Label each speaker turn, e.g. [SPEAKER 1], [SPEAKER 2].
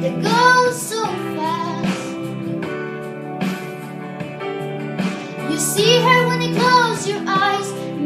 [SPEAKER 1] that goes so fast. You see her when you close your eyes.